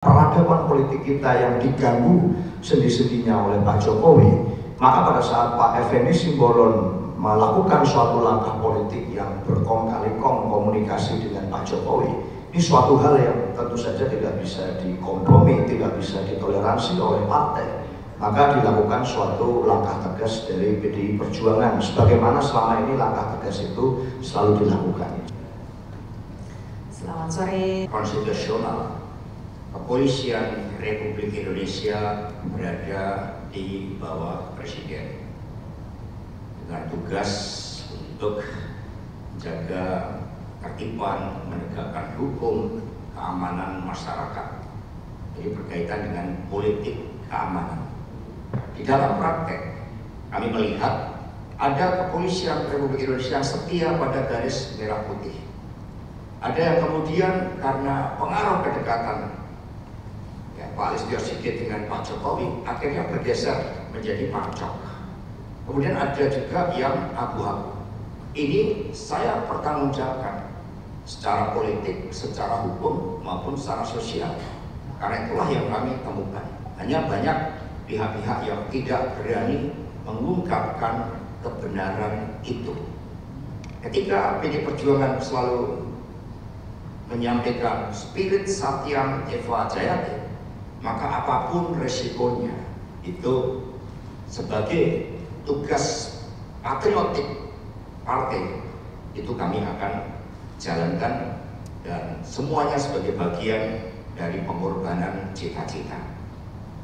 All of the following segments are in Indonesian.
peradaban politik kita yang diganggu sendi-sendinya oleh Pak Jokowi, maka pada saat Pak Effendi Simbolon melakukan suatu langkah politik yang berkong kali kong komunikasi dengan Pak Jokowi, ini suatu hal yang tentu saja tidak bisa dikompromi, tidak bisa ditoleransi oleh partai. Maka dilakukan suatu langkah tegas dari PDI Perjuangan, sebagaimana selama ini langkah tegas itu selalu dilakukan. Selamat sore. Konstitusional kepolisian Republik Indonesia berada di bawah Presiden dengan tugas untuk menjaga ketertiban, menegakkan hukum, keamanan masyarakat. Jadi berkaitan dengan politik keamanan. Di dalam praktek, kami melihat ada kepolisian Republik Indonesia yang setia pada garis merah putih. Ada yang kemudian karena pengaruh kedekatan Pak Listio Sigit dengan Pak Jokowi akhirnya bergeser menjadi pancok. Kemudian ada juga yang abu-abu. Ini saya pertanggungjawabkan secara politik, secara hukum maupun secara sosial. Karena itulah yang kami temukan. Hanya banyak pihak-pihak yang tidak berani mengungkapkan kebenaran itu. Ketika PD Perjuangan selalu menyampaikan spirit Satyam Eva Jayati maka apa pun resikonya itu sebagai tugas patriotik partai itu kami akan jalankan dan semuanya sebagai bagian dari pengorbanan cita-cita.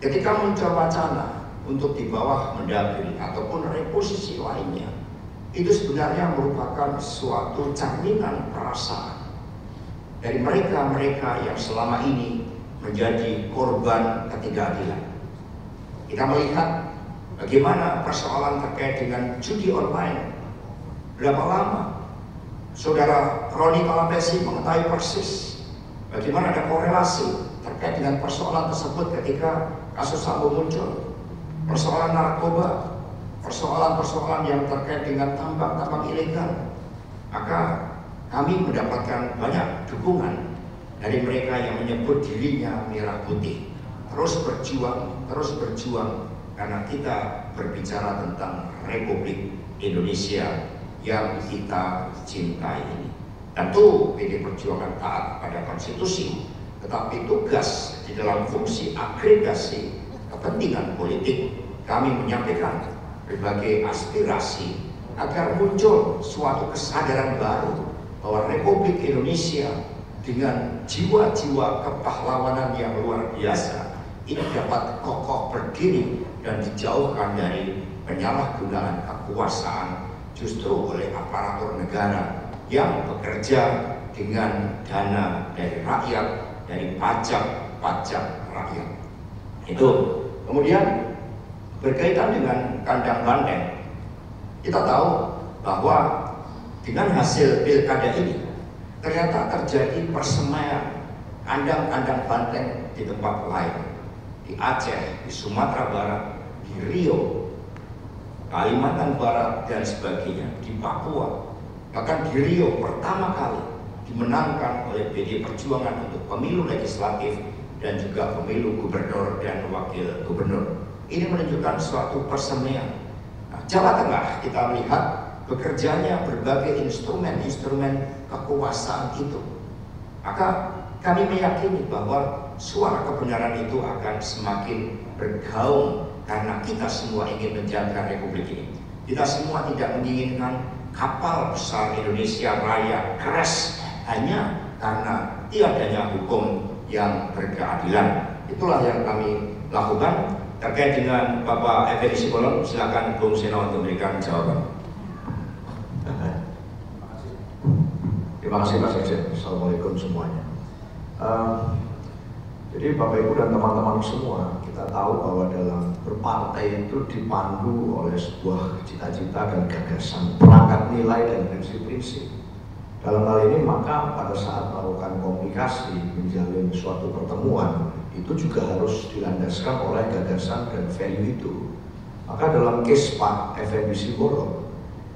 Ketika muncul wacana untuk di bawah mendagri ataupun reposisi lainnya, itu sebenarnya merupakan suatu cerminan perasaan dari mereka-mereka yang selama ini menjadi korban ketidakadilan. Kita melihat bagaimana persoalan terkait dengan judi online. Berapa lama saudara Roni Malapesi mengetahui persis bagaimana ada korelasi terkait dengan persoalan tersebut ketika kasus Sambo muncul. Persoalan narkoba, persoalan-persoalan yang terkait dengan tambang-tambang ilegal. Maka kami mendapatkan banyak dukungan dari mereka yang menyebut dirinya merah putih. Terus berjuang terus berjuang karena kita berbicara tentang Republik Indonesia yang kita cintai ini. Tentu PD Perjuangan taat pada konstitusi tetapi tugas di dalam fungsi agregasi kepentingan politik kami menyampaikan berbagai aspirasi agar muncul suatu kesadaran baru bahwa Republik Indonesia dengan jiwa-jiwa kepahlawanan yang luar biasa ini dapat kokoh berdiri dan dijauhkan dari penyalahgunaan kekuasaan justru oleh aparatur negara yang bekerja dengan dana dari rakyat, dari pajak-pajak rakyat. Itu. Kemudian berkaitan dengan kandang banteng, kita tahu bahwa dengan hasil pilkada ini ternyata terjadi persemaian kandang-kandang banteng di tempat lain di Aceh, di Sumatera Barat, di Rio, Kalimantan Barat dan sebagainya, di Papua, bahkan di Rio pertama kali dimenangkan oleh PD Perjuangan untuk pemilu legislatif dan juga pemilu gubernur dan wakil gubernur. Ini menunjukkan suatu persemaian. Nah, Jawa Tengah kita melihat bekerjanya berbagai instrumen-instrumen kekuasaan itu. Maka kami meyakini bahwa suara kebenaran itu akan semakin bergaung karena kita semua ingin menjaga republik ini. Kita semua tidak menginginkan kapal besar Indonesia Raya crash hanya karena tiadanya hukum yang berkeadilan. Itulah yang kami lakukan terkait dengan Bapak Effendi Simbolon. Silakan Bung Seno untuk memberikan jawaban. Terima kasih Pak Sekjen. Assalamualaikum semuanya. Uh, jadi Bapak Ibu dan teman-teman semua, kita tahu bahwa dalam berpartai itu dipandu oleh sebuah cita-cita dan gagasan, perangkat nilai dan prinsip-prinsip. Dalam hal ini maka pada saat melakukan komunikasi, menjalin suatu pertemuan, itu juga harus dilandaskan oleh gagasan dan value itu. Maka dalam case Pak Effendi Simbolon,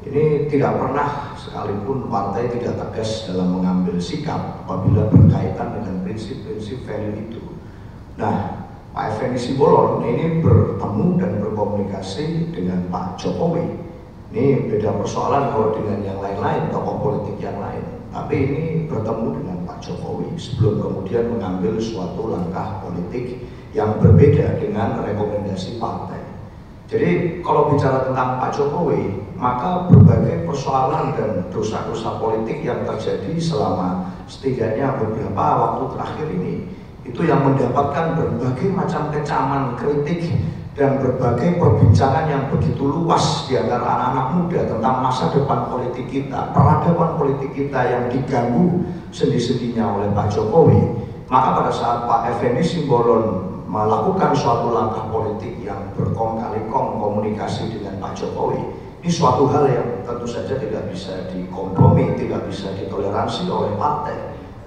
ini tidak pernah sekalipun partai tidak tegas dalam mengambil sikap apabila berkaitan dengan prinsip-prinsip value itu. Effendi Simbolon ini bertemu dan berkomunikasi dengan Pak Jokowi. Ini beda persoalan kalau dengan yang lain-lain, tokoh politik yang lain. Tapi ini bertemu dengan Pak Jokowi sebelum kemudian mengambil suatu langkah politik yang berbeda dengan rekomendasi partai. Jadi kalau bicara tentang Pak Jokowi, maka berbagai persoalan dan dosa-dosa politik yang terjadi selama setidaknya beberapa waktu terakhir ini itu yang mendapatkan berbagai macam kecaman, kritik dan berbagai perbincangan yang begitu luas di antara anak-anak muda tentang masa depan politik kita, peradaban politik kita yang diganggu sendi-sendinya oleh Pak Jokowi. Maka pada saat Pak Effendi Simbolon melakukan suatu langkah politik yang berkong kali kong komunikasi dengan Pak Jokowi ini suatu hal yang tentu saja tidak bisa dikompromi, tidak bisa ditoleransi oleh partai.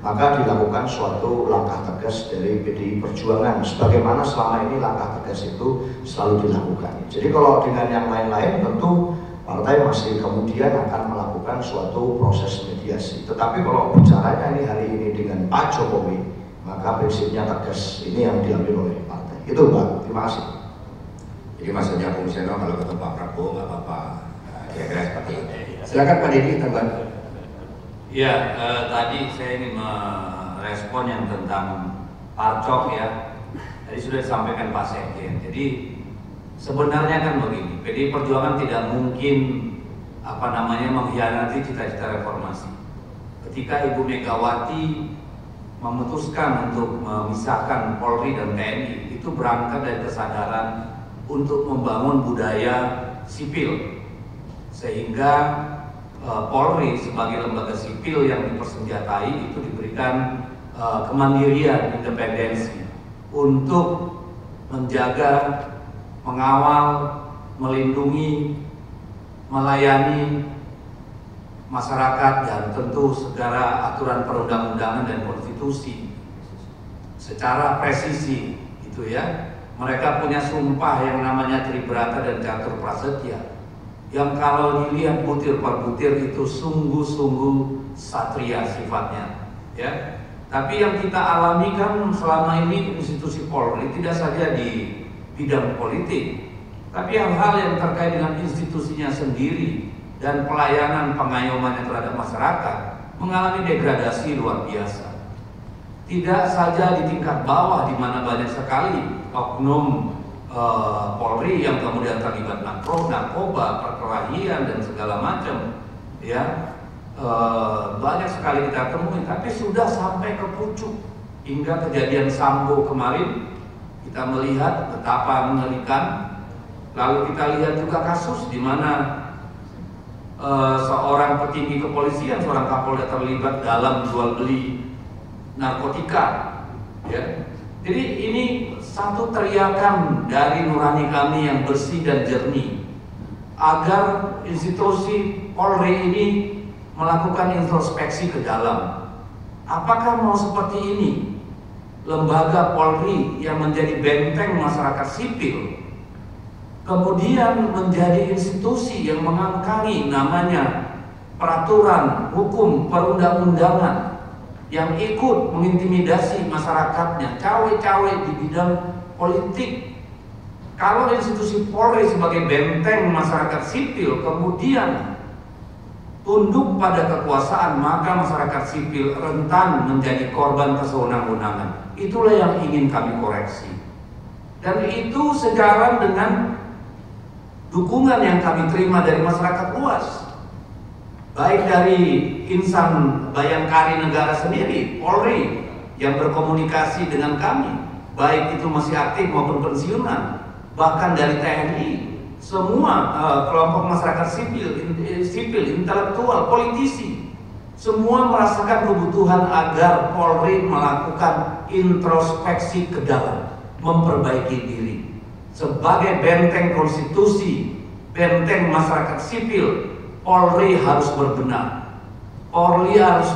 Maka dilakukan suatu langkah tegas dari PDI Perjuangan. Sebagaimana selama ini langkah tegas itu selalu dilakukan. Jadi kalau dengan yang lain-lain tentu partai masih kemudian akan melakukan suatu proses mediasi. Tetapi kalau bicaranya ini hari ini dengan Pak Jokowi maka prinsipnya tegas. Ini yang diambil oleh partai. Itu Mbak. Terima kasih. Jadi maksudnya Bung Seno kalau ketemu Pak Prabowo nggak apa-apa nah, kira-kira seperti itu silakan Pak Deddy tambah ya eh, tadi saya ingin merespon yang tentang Parcok ya. Tadi sudah disampaikan Pak Sekjen. Jadi sebenarnya kan begini. PDI Perjuangan tidak mungkin apa namanya mengkhianati cita-cita reformasi. Ketika Ibu Megawati memutuskan untuk memisahkan Polri dan TNI itu berangkat dari kesadaran untuk membangun budaya sipil. Sehingga e, Polri sebagai lembaga sipil yang dipersenjatai itu diberikan e, kemandirian independensi untuk menjaga mengawal melindungi melayani masyarakat dan tentu segala aturan perundang-undangan dan konstitusi. Secara presisi itu ya. Mereka punya sumpah yang namanya Tribrata dan Catur Prasetya yang kalau dilihat butir per butir itu sungguh-sungguh satria sifatnya ya. Tapi yang kita alami kan selama ini institusi Polri tidak saja di bidang politik tapi hal-hal yang terkait dengan institusinya sendiri dan pelayanan pengayomannya terhadap masyarakat mengalami degradasi luar biasa. Tidak saja di tingkat bawah di mana banyak sekali oknum e, Polri yang kemudian terlibat narkoba, perkelahian dan segala macam, ya e, banyak sekali kita temui. Tapi sudah sampai ke pucuk hingga kejadian Sambo kemarin kita melihat betapa mengerikan. Lalu kita lihat juga kasus di mana uh, seorang petinggi kepolisian, seorang kapolda terlibat dalam jual beli narkotika. Ya. Jadi ini satu teriakan dari nurani kami yang bersih dan jernih agar institusi Polri ini melakukan introspeksi ke dalam. Apakah mau seperti ini? Lembaga Polri yang menjadi benteng masyarakat sipil kemudian menjadi institusi yang mengangkangi namanya peraturan hukum perundang-undangan yang ikut mengintimidasi masyarakatnya cawe-cawe di bidang politik. Kalau institusi Polri sebagai benteng masyarakat sipil kemudian tunduk pada kekuasaan maka masyarakat sipil rentan menjadi korban kesewenang-wenangan. Itulah yang ingin kami koreksi. Dan itu sekarang dengan dukungan yang kami terima dari masyarakat luas. Baik dari insan bayangkari negara sendiri, Polri yang berkomunikasi dengan kami baik itu masih aktif maupun pensiunan bahkan dari TNI semua uh, kelompok masyarakat sipil, in, eh, sipil, intelektual, politisi semua merasakan kebutuhan agar Polri melakukan introspeksi ke dalam memperbaiki diri sebagai benteng konstitusi, benteng masyarakat sipil, Polri harus berbenah. Polri harus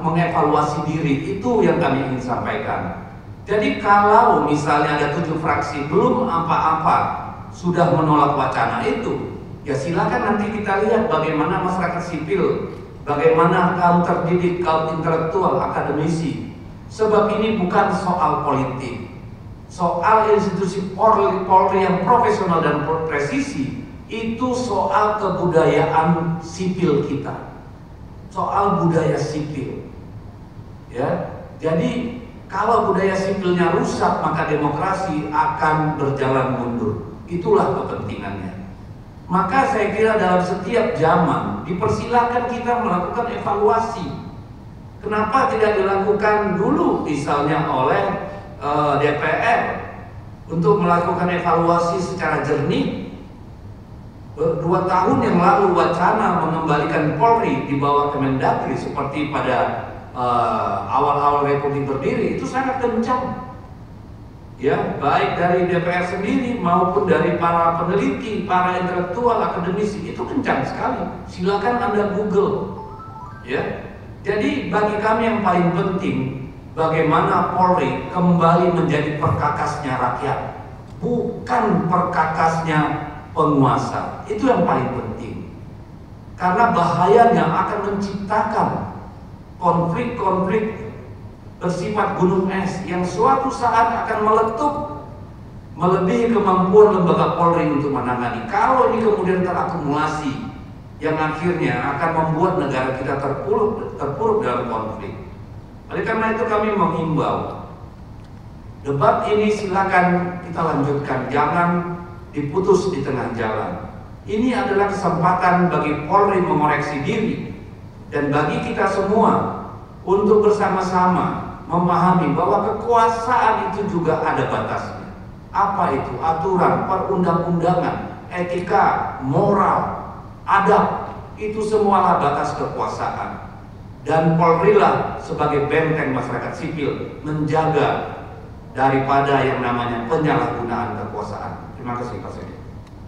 mengevaluasi diri, itu yang kami ingin sampaikan. Jadi kalau misalnya ada tujuh fraksi belum apa-apa sudah menolak wacana itu, ya silakan nanti kita lihat bagaimana masyarakat sipil, bagaimana kaum terdidik, kaum intelektual, akademisi. Sebab ini bukan soal politik, soal institusi Polri, Polri yang profesional dan presisi itu soal kebudayaan sipil kita, soal budaya sipil. Ya, jadi kalau budaya sipilnya rusak maka demokrasi akan berjalan mundur. Itulah kepentingannya. Maka saya kira dalam setiap zaman dipersilakan kita melakukan evaluasi. Kenapa tidak dilakukan dulu misalnya oleh uh, eh, DPR untuk melakukan evaluasi secara jernih? Dua tahun yang lalu wacana mengembalikan Polri di bawah Kemendagri seperti pada Eh, awal-awal uh, Republik berdiri itu sangat kencang. Ya, baik dari DPR sendiri maupun dari para peneliti, para intelektual, akademisi itu kencang sekali. Silakan Anda Google. Ya. Jadi bagi kami yang paling penting bagaimana Polri kembali menjadi perkakasnya rakyat, bukan perkakasnya penguasa. Itu yang paling penting. Karena bahayanya akan menciptakan konflik-konflik bersifat gunung es yang suatu saat akan meletup melebihi kemampuan lembaga Polri untuk menangani. Kalau ini kemudian terakumulasi yang akhirnya akan membuat negara kita terpuruk, terpuruk dalam konflik. Oleh karena itu kami mengimbau debat ini silakan kita lanjutkan, jangan diputus di tengah jalan. Ini adalah kesempatan bagi Polri mengoreksi diri dan bagi kita semua untuk bersama-sama memahami bahwa kekuasaan itu juga ada batasnya. Apa itu? Aturan, perundang-undangan, etika, moral, adab, itu semualah batas kekuasaan. Dan Polri lah sebagai benteng masyarakat sipil menjaga daripada yang namanya penyalahgunaan kekuasaan. Terima kasih Pak Sedi.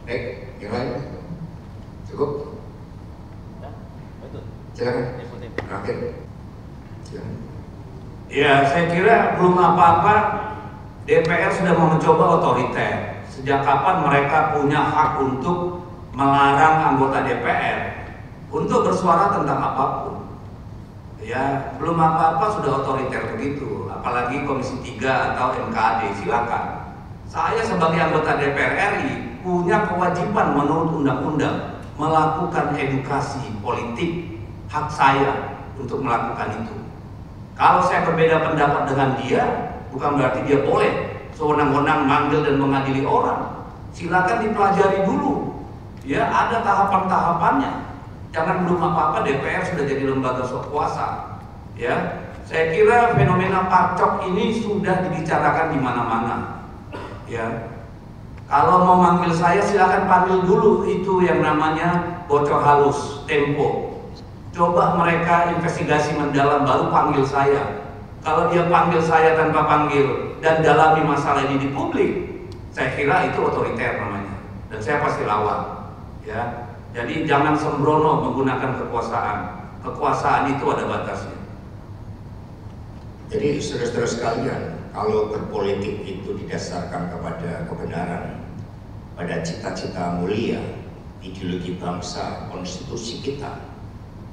Baik, yang lain? Cukup? Silakan. Terakhir. Silakan. Ya, saya kira belum apa-apa DPR sudah mau mencoba otoriter. Sejak kapan mereka punya hak untuk melarang anggota DPR untuk bersuara tentang apa pun? Ya, belum apa-apa sudah otoriter begitu, apalagi Komisi 3 atau MKD, silakan. Saya sebagai anggota DPR RI punya kewajiban menurut undang-undang melakukan edukasi politik hak saya untuk melakukan itu. Kalau saya berbeda pendapat dengan dia, bukan berarti dia boleh sewenang-wenang manggil dan mengadili orang. Silakan dipelajari dulu. Ya, ada tahapan-tahapannya. Jangan belum apa-apa DPR sudah jadi lembaga kuasa. Ya, saya kira fenomena pacok ini sudah dibicarakan di mana-mana. Ya, kalau mau manggil saya silakan panggil dulu itu yang namanya bocor halus, tempo. Coba mereka investigasi mendalam baru panggil saya. Kalau dia panggil saya tanpa panggil dan dalami masalah ini di publik, saya kira itu otoriter namanya. Dan saya pasti lawan. Ya. Jadi jangan sembrono menggunakan kekuasaan. Kekuasaan itu ada batasnya. Jadi saudara-saudara sekalian, kalau berpolitik itu didasarkan kepada kebenaran, pada cita-cita mulia, ideologi bangsa, konstitusi kita,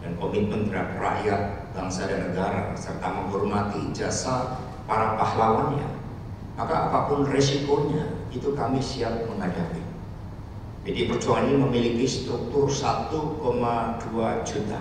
dan komitmen terhadap rakyat, bangsa dan negara, serta menghormati jasa para pahlawannya, maka apa pun resikonya, itu kami siap menghadapi. Jadi perjuangan ini memiliki struktur 1,2 juta.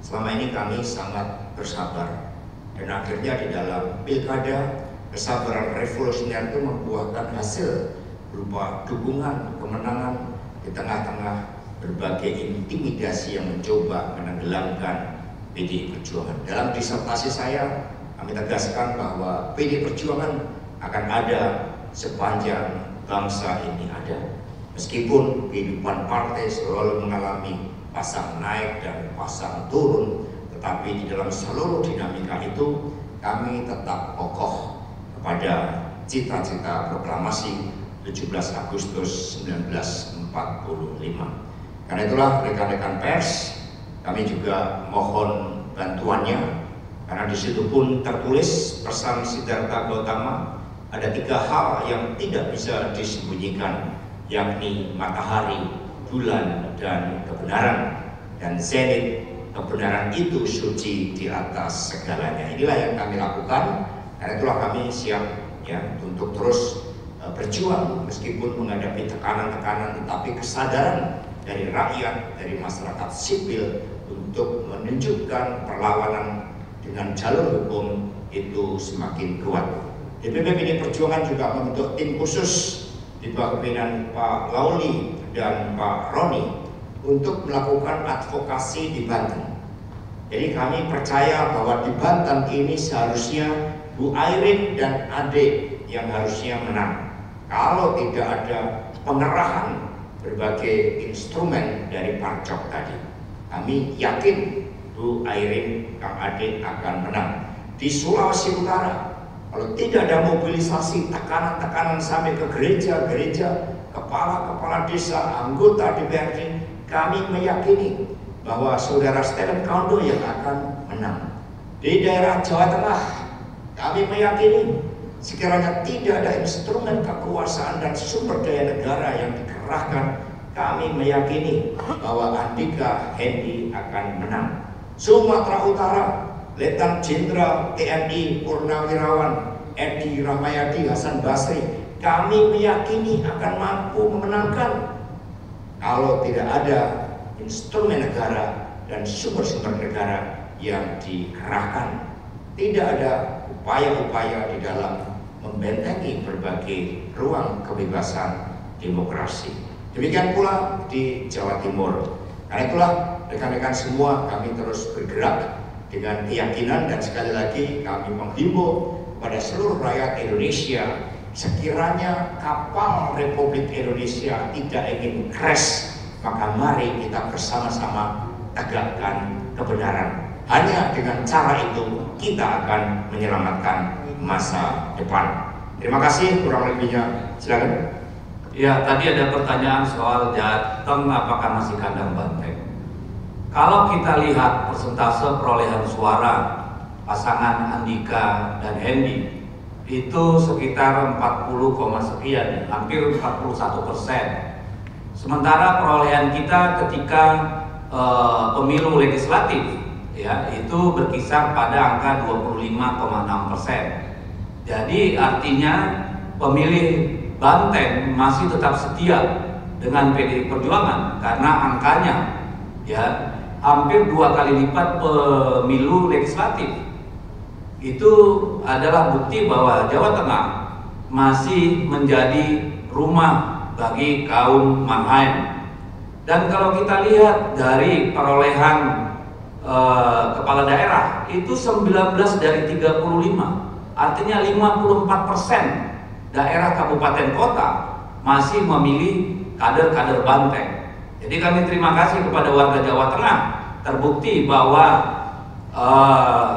Selama ini kami sangat bersabar. Dan akhirnya di dalam pilkada, kesabaran revolusioner itu membuahkan hasil berupa dukungan, kemenangan di tengah-tengah berbagai intimidasi yang mencoba menenggelamkan PD Perjuangan. Dalam disertasi saya, kami tegaskan bahwa PD Perjuangan akan ada sepanjang bangsa ini ada. Meskipun kehidupan partai selalu mengalami pasang naik dan pasang turun, tetapi di dalam seluruh dinamika itu kami tetap kokoh kepada cita-cita proklamasi 17 Agustus 1945. Karena itulah rekan-rekan pers, kami juga mohon bantuannya karena di situ pun tertulis pesan Siddhartha Gautama ada tiga hal yang tidak bisa disembunyikan yakni matahari, bulan, dan kebenaran dan zenit kebenaran itu suci di atas segalanya inilah yang kami lakukan karena itulah kami siap ya untuk terus uh, berjuang meskipun menghadapi tekanan-tekanan tetapi kesadaran dari rakyat, dari masyarakat sipil untuk menunjukkan perlawanan dengan jalur hukum itu semakin kuat. DPP PD Perjuangan juga membentuk tim khusus di bawah kepemimpinan Pak Lauli dan Pak Roni untuk melakukan advokasi di Banten. Jadi kami percaya bahwa di Banten ini seharusnya Bu Airin dan adik yang harusnya menang. Kalau tidak ada pengerahan berbagai instrumen dari Parcok tadi, kami yakin Bu Airin, Kang Ade akan menang. Di Sulawesi Utara, kalau tidak ada mobilisasi tekanan-tekanan sampai ke gereja-gereja, kepala-kepala desa, anggota DPRD, kami meyakini bahwa saudara Stephen Kaundo yang akan menang. Di daerah Jawa Tengah, kami meyakini sekiranya tidak ada instrumen kekuasaan dan sumber daya negara yang dikerahkan, kami meyakini bahwa Andika Hendi akan menang. Sumatera Utara, Letnan Jenderal TNI Purnawirawan Edi Rahmayadi Hasan Basri, kami meyakini akan mampu memenangkan kalau tidak ada instrumen negara dan sumber-sumber negara yang dikerahkan. Tidak ada upaya-upaya di dalam membentengi berbagai ruang kebebasan demokrasi. Demikian pula di Jawa Timur. Karena itulah rekan-rekan semua kami terus bergerak dengan keyakinan dan sekali lagi kami menghimbau kepada seluruh rakyat Indonesia sekiranya kapal Republik Indonesia tidak ingin crash maka mari kita bersama-sama tegakkan kebenaran hanya dengan cara itu kita akan menyelamatkan masa depan. Terima kasih kurang lebihnya. Silakan. Ya, tadi ada pertanyaan soal Jateng apakah masih kandang banteng. Kalau kita lihat persentase perolehan suara pasangan Andika dan Hendy itu sekitar 40, sekian, hampir 41 persen. Sementara perolehan kita ketika eh, pemilu legislatif ya itu berkisar pada angka 25,6 persen. Jadi artinya pemilih Banteng masih tetap setia dengan PDI Perjuangan karena angkanya ya hampir dua kali lipat pemilu legislatif. Itu adalah bukti bahwa Jawa Tengah masih menjadi rumah bagi kaum Mannheim. Dan kalau kita lihat dari perolehan Eh, kepala daerah itu 19 dari 35 artinya 54 persen daerah kabupaten kota masih memilih kader-kader banteng jadi kami terima kasih kepada warga Jawa Tengah terbukti bahwa uh,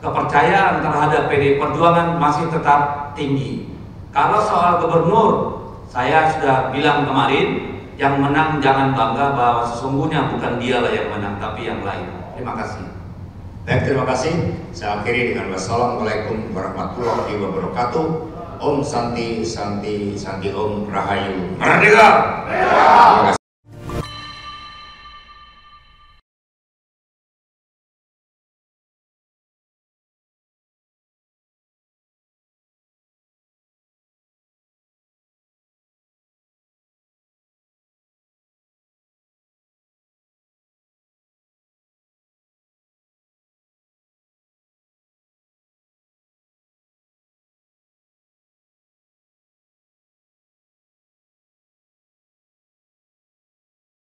kepercayaan terhadap PD Perjuangan masih tetap tinggi kalau soal gubernur saya sudah bilang kemarin yang menang jangan bangga bahwa sesungguhnya bukan dialah yang menang tapi yang lain Terima kasih. Baik, terima kasih. Saya akhiri dengan wassalamualaikum warahmatullahi wabarakatuh. Om Santi Santi Santi Om Rahayu. Merdeka! Merdeka!